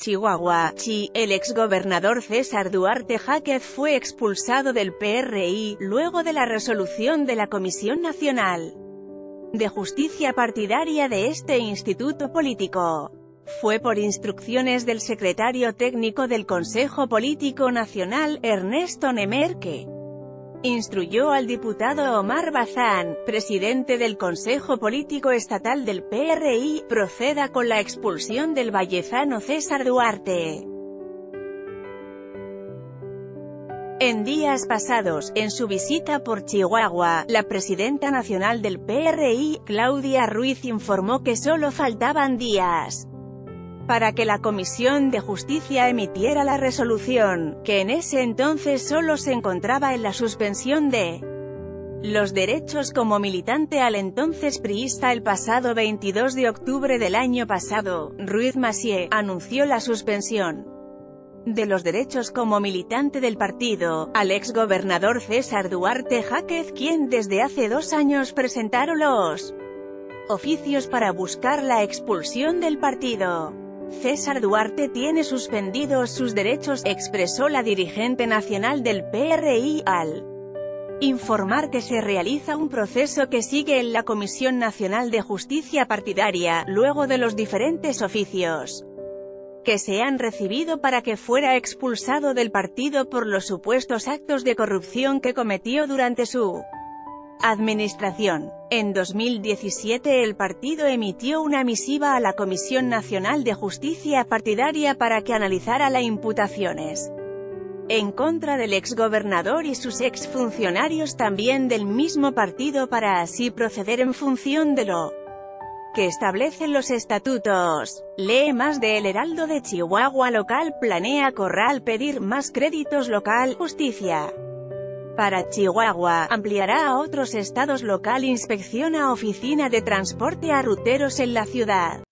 Chihuahua, Chi, el exgobernador César Duarte Jáquez fue expulsado del PRI, luego de la resolución de la Comisión Nacional de Justicia Partidaria de este instituto político. Fue por instrucciones del secretario técnico del Consejo Político Nacional, Ernesto Nemer, que instruyó al diputado Omar Bazán, presidente del Consejo Político Estatal del PRI, proceda con la expulsión del vallezano César Duarte. En días pasados, en su visita por Chihuahua, la presidenta nacional del PRI, Claudia Ruiz informó que solo faltaban días para que la Comisión de Justicia emitiera la resolución, que en ese entonces solo se encontraba en la suspensión de los derechos como militante al entonces priista el pasado 22 de octubre del año pasado, Ruiz Massieu, anunció la suspensión de los derechos como militante del partido, al exgobernador César Duarte Jáquez quien desde hace dos años presentaron los oficios para buscar la expulsión del partido. César Duarte tiene suspendidos sus derechos, expresó la dirigente nacional del PRI, al informar que se realiza un proceso que sigue en la Comisión Nacional de Justicia Partidaria, luego de los diferentes oficios que se han recibido para que fuera expulsado del partido por los supuestos actos de corrupción que cometió durante su Administración. En 2017 el partido emitió una misiva a la Comisión Nacional de Justicia Partidaria para que analizara las imputaciones en contra del exgobernador y sus exfuncionarios también del mismo partido para así proceder en función de lo que establecen los estatutos. Lee más de El Heraldo de Chihuahua local planea Corral pedir más créditos local, justicia para Chihuahua, ampliará a otros estados local inspecciona oficina de transporte a ruteros en la ciudad.